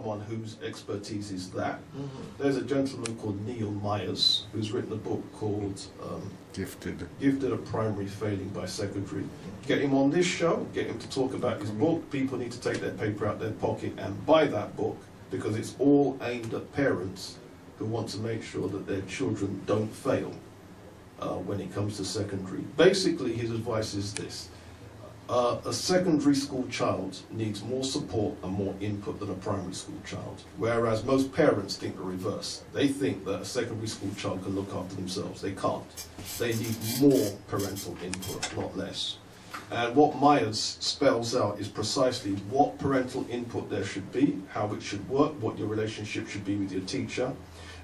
someone whose expertise is that. Mhm. There's a gentleman called Neil Myers who's written a book called um, Gifted. Gifted a Primary Failing by Secondary. Get him on this show, get him to talk about his book. People need to take their paper out their pocket and buy that book because it's all aimed at parents who want to make sure that their children don't fail uh, when it comes to secondary. Basically, his advice is this. Uh, a secondary school child needs more support and more input than a primary school child. Whereas most parents think the reverse. They think that a secondary school child can look after themselves. They can't. They need more parental input, not less. And what Myers spells out is precisely what parental input there should be, how it should work, what your relationship should be with your teacher.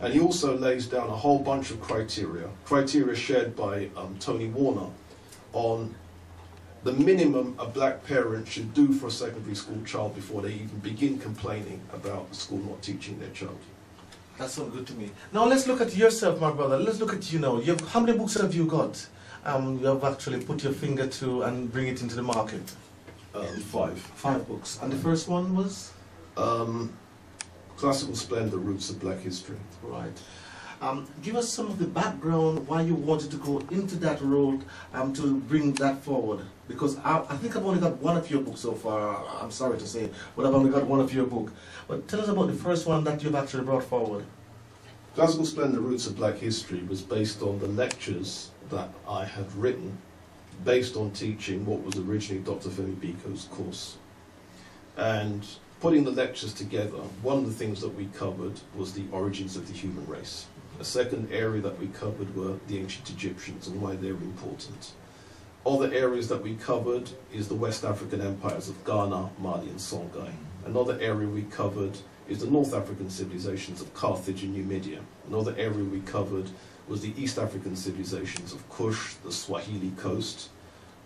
And he also lays down a whole bunch of criteria, criteria shared by um, Tony Warner, on the minimum a black parent should do for a secondary school child before they even begin complaining about the school not teaching their child. That sounds good to me. Now let's look at yourself, my brother. Let's look at you now. You have, how many books have you got? Um, you have actually put your finger to and bring it into the market. Um, five. Five books. And the first one was Um, Classical Splendor, Roots of Black History. right. Um, give us some of the background why you wanted to go into that role um, to bring that forward. Because I, I think I've only got one of your books so far. I'm sorry to say, but I've only got one of your book. But tell us about the first one that you've actually brought forward. Classical Splendor, The Roots of Black History was based on the lectures that I had written based on teaching what was originally Dr. Femi Biko's course. And putting the lectures together, one of the things that we covered was the origins of the human race. A second area that we covered were the ancient Egyptians and why they're important. Other areas that we covered is the West African empires of Ghana, Mali, and Songhai. Another area we covered is the North African civilizations of Carthage and Numidia. Another area we covered was the East African civilizations of Kush, the Swahili coast,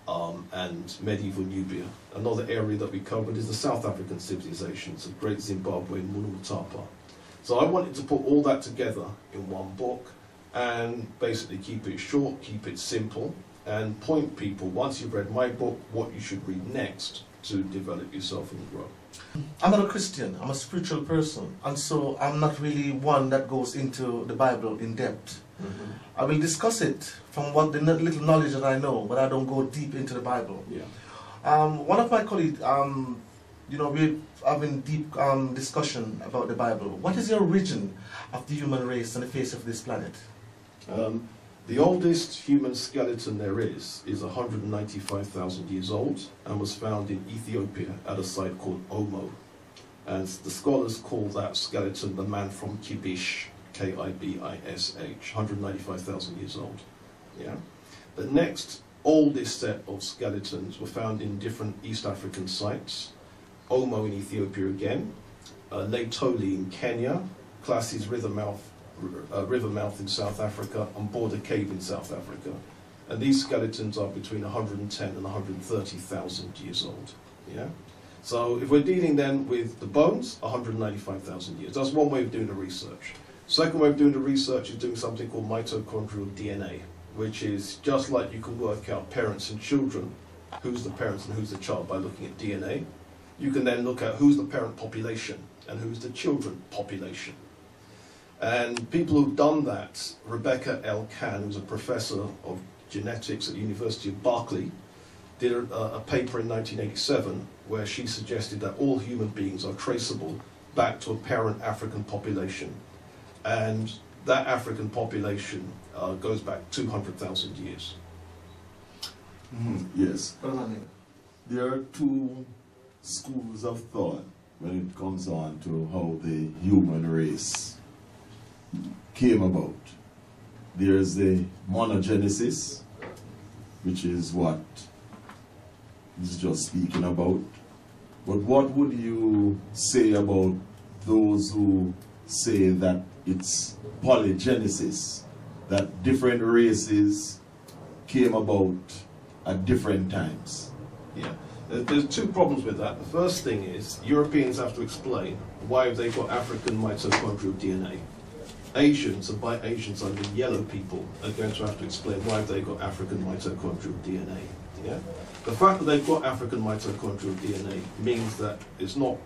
um, and medieval Nubia. Another area that we covered is the South African civilizations of Great Zimbabwe and Munutapa. So I wanted to put all that together in one book and basically keep it short, keep it simple, and point people, once you've read my book, what you should read next to develop yourself and grow. I'm not a Christian, I'm a spiritual person, and so I'm not really one that goes into the Bible in depth. I will discuss it from what the little knowledge that I know, but I don't go deep into the Bible. Yeah. Um, one of my colleagues, um, you know, we're having deep um, discussion about the Bible. What is the origin of the human race on the face of this planet? Um, the oldest human skeleton there is is 195,000 years old and was found in Ethiopia at a site called Omo. And the scholars call that skeleton the man from Kibish, K-I-B-I-S-H, 195,000 years old. Yeah. The next oldest set of skeletons were found in different East African sites. Omo in Ethiopia again, uh, Laetoli in Kenya, Klasies River Mouth uh, river mouth in South Africa and Border Cave in South Africa. And these skeletons are between 110 and 130,000 years old. Yeah? So if we're dealing then with the bones, 195,000 years. That's one way of doing the research. Second way of doing the research is doing something called mitochondrial DNA, which is just like you can work out parents and children, who's the parents and who's the child by looking at DNA. You can then look at who's the parent population and who's the children population. And people who've done that, Rebecca L. Cann, who's a professor of genetics at the University of Berkeley, did a, a paper in 1987 where she suggested that all human beings are traceable back to a parent African population. And that African population uh, goes back 200,000 years. Mhm, Yes. There are two schools of thought when it comes on to how the human race came about. There's the monogenesis, which is what he's just speaking about. But what would you say about those who say that it's polygenesis, that different races came about at different times? Yeah, there's two problems with that. The first thing is Europeans have to explain why have they've got African mitochondrial DNA. Asians, and by Asians I mean yellow people, are going to have to explain why they've got African mitochondrial DNA. Yeah? The fact that they've got African mitochondrial DNA means that it's not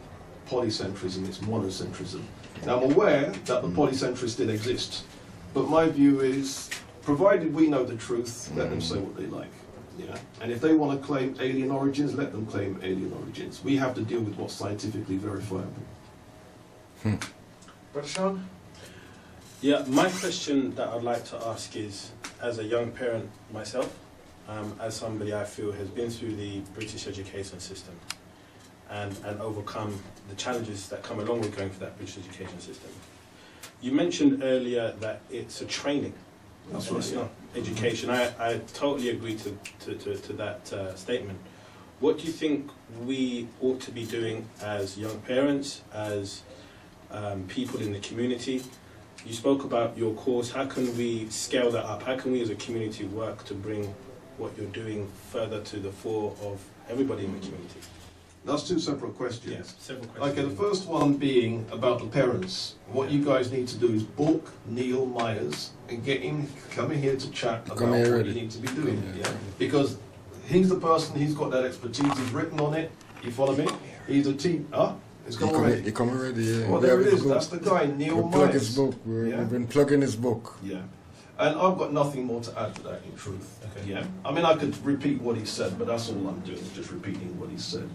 polycentrism, it's monocentrism. Now, I'm aware that the hmm. polycentrists did exist, but my view is, provided we know the truth, let them hmm. say what they like. Yeah? And if they want to claim alien origins, let them claim alien origins. We have to deal with what's scientifically verifiable. Brother Sean? Yeah, my question that I'd like to ask is, as a young parent myself, um, as somebody I feel has been through the British education system and, and overcome the challenges that come along with going through that British education system. You mentioned earlier that it's a training. That's education. I, I totally agree to, to, to, to that uh, statement. What do you think we ought to be doing as young parents, as um, people in the community? You spoke about your course. How can we scale that up? How can we as a community work to bring what you're doing further to the fore of everybody in the community? That's two separate questions. several questions. Okay, the first one being about the parents. What you guys need to do is book Neil Myers and get him coming here to chat about Come here what already. you need to be doing. Yeah? Because he's the person, he's got that expertise, he's written on it. You follow me? He's a team. Huh? It's He come come, already. he come already, yeah. Oh, well, We there have it his That's the guy, Neil We plug his Myers. book. we Yeah. We've been plugging his book. Yeah. And I've got nothing more to add to that, in truth. Okay. Yeah. I mean, I could repeat what he said, but that's all I'm doing, just repeating what he said.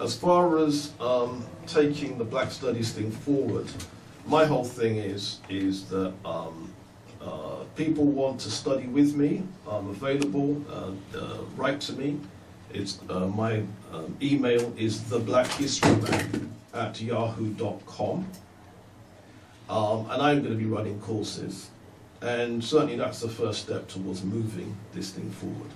As far as um, taking the Black Studies thing forward, my whole thing is is that um, uh, people want to study with me. I'm available. Uh, uh, write to me. It's uh, my um, email is theblackhistoryman at yahoo.com. Um, and I'm going to be running courses. And certainly that's the first step towards moving this thing forward.